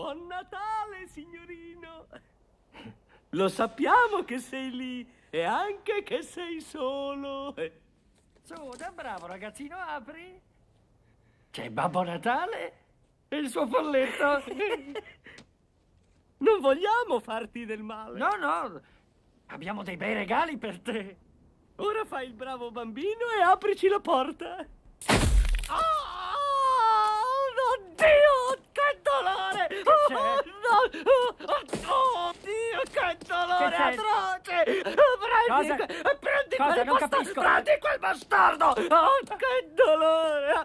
Buon Natale, signorino. Lo sappiamo che sei lì e anche che sei solo. Su, da bravo ragazzino, apri. C'è Babbo Natale e il suo folletto. Non vogliamo farti del male. No, no, abbiamo dei bei regali per te. Ora fai il bravo bambino e aprici la porta. Oh, oddio, che dolore! c'è? Oh, no, oh, oddio, c'è? atroce! Prendi, Cosa? prendi Cosa? quel Non bastardo! capisco. Prendi quel bastardo! Oh, che dolore! Oh, che dolore!